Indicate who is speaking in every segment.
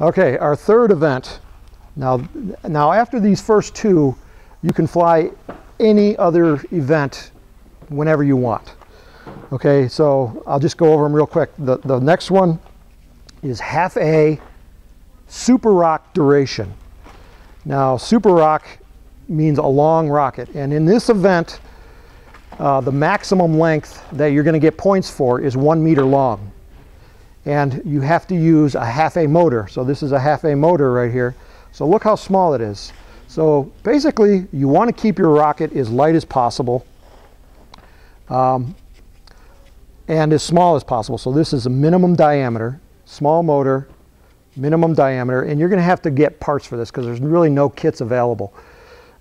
Speaker 1: Okay, our third event. Now, now after these first two, you can fly any other event whenever you want. Okay, so I'll just go over them real quick. The, the next one is half A Superroc duration. Now, Superroc means a long rocket, and in this event, uh, the maximum length that you're going to get points for is one meter long. And you have to use a half A motor. So this is a half A motor right here. So look how small it is. So basically, you want to keep your rocket as light as possible um, and as small as possible. So this is a minimum diameter, small motor, minimum diameter, and you're going to have to get parts for this because there's really no kits available.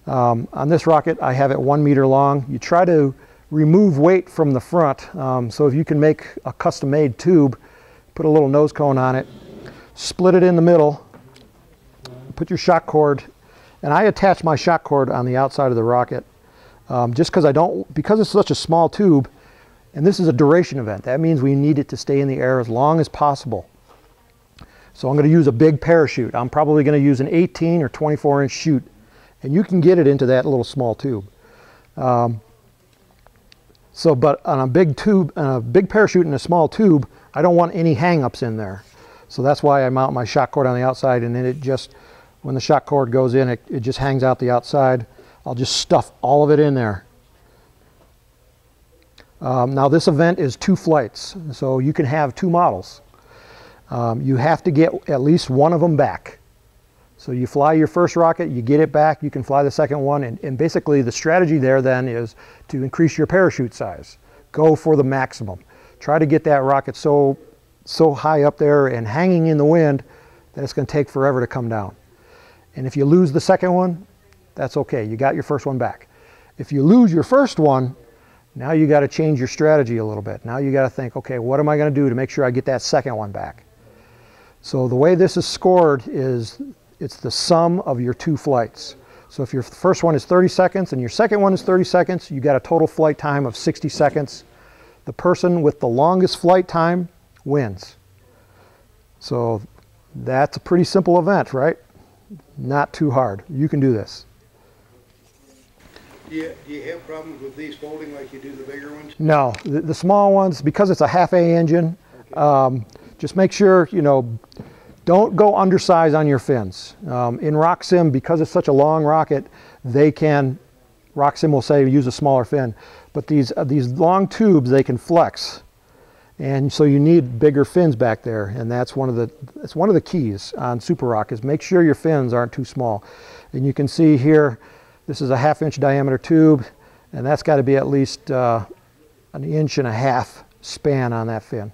Speaker 1: Um, on this rocket, I have it one meter long. You try to remove weight from the front. Um, so if you can make a custom made tube, put a little nose cone on it, split it in the middle, put your shock cord, and I attach my shock cord on the outside of the rocket um, just because I don't, because it's such a small tube, and this is a duration event. That means we need it to stay in the air as long as possible. So I'm going to use a big parachute. I'm probably going to use an 18 or 24 inch chute, and you can get it into that little small tube. Um, so, but on a big tube, a big parachute in a small tube, I don't want any hang-ups in there. So that's why I mount my shock cord on the outside and then it just, when the shock cord goes in, it, it just hangs out the outside. I'll just stuff all of it in there. Um, now this event is two flights, so you can have two models. Um, you have to get at least one of them back. So you fly your first rocket, you get it back, you can fly the second one, and, and basically the strategy there then is to increase your parachute size. Go for the maximum. Try to get that rocket so, so high up there and hanging in the wind that it's going to take forever to come down. And if you lose the second one, that's okay. You got your first one back. If you lose your first one, now you got to change your strategy a little bit. Now you got to think, okay, what am I going to do to make sure I get that second one back? So the way this is scored is it's the sum of your two flights. So if your first one is 30 seconds and your second one is 30 seconds, you got a total flight time of 60 seconds. The person with the longest flight time wins. So that's a pretty simple event, right? Not too hard. You can do this.
Speaker 2: Do you, do you have problems with these folding like you do the bigger ones?
Speaker 1: No, the, the small ones, because it's a half A engine, okay. um, just make sure, you know, don't go undersize on your fins. Um, in RockSim, because it's such a long rocket, they can, RockSim will say use a smaller fin, but these, uh, these long tubes, they can flex. And so you need bigger fins back there, and that's one of the, it's one of the keys on Superroc is make sure your fins aren't too small. And you can see here, this is a half inch diameter tube, and that's got to be at least uh, an inch and a half span on that fin.